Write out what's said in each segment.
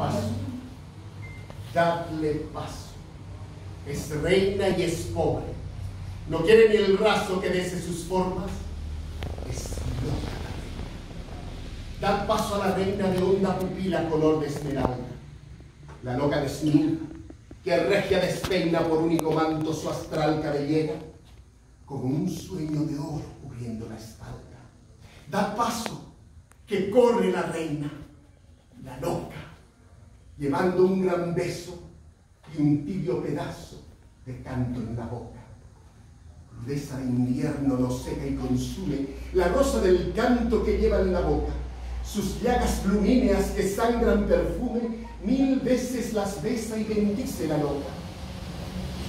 paso, dadle paso. Es reina y es pobre. No quiere ni el raso que dese sus formas. Es loca la reina. Dad paso a la reina de honda pupila color de esmeralda. La loca desnuda, que regia despeina por único manto su astral cabellera, como un sueño de oro cubriendo la espalda. Dad paso, que corre la reina, llevando un gran beso y un tibio pedazo de canto en la boca. Crudeza de invierno lo seca y consume la rosa del canto que lleva en la boca. Sus llagas plumíneas que sangran perfume, mil veces las besa y bendice la loca.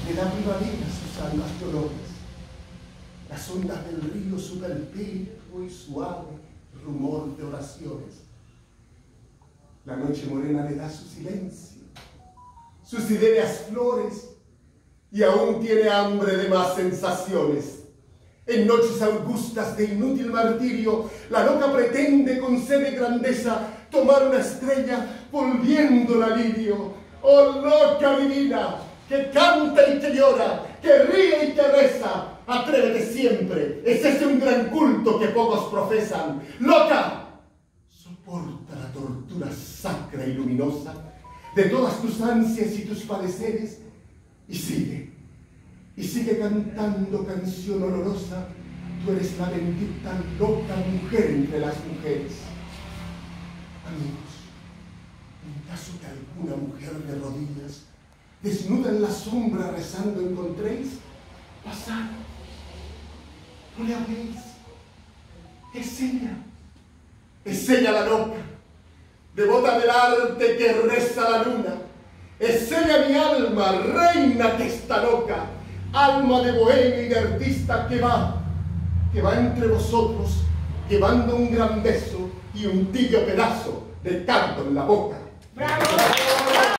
Le da primavera sus almas dolores. Las ondas del río su perpetuo y suave rumor de oraciones. La noche morena le da su silencio, sus ideas flores, y aún tiene hambre de más sensaciones. En noches augustas de inútil martirio, la loca pretende con sed de grandeza tomar una estrella volviéndola lirio. Oh loca divina, que canta y que llora, que ríe y que reza, atrévete siempre, es ese un gran culto que pocos profesan. Loca, soporta la tortura sacra y luminosa de todas tus ansias y tus padeceres y sigue, y sigue cantando canción olorosa. Tú eres la bendita loca mujer entre las mujeres. Amigos, en caso que alguna mujer de rodillas, desnuda en la sombra rezando encontréis, pasad, no le habléis. Es ella, es ella la loca, devota del arte que reza la luna. Es ella mi alma, reina que está loca, alma de bohemia y de artista que va, que va entre vosotros, llevando un gran beso y un tibio pedazo de canto en la boca. ¡Bravo!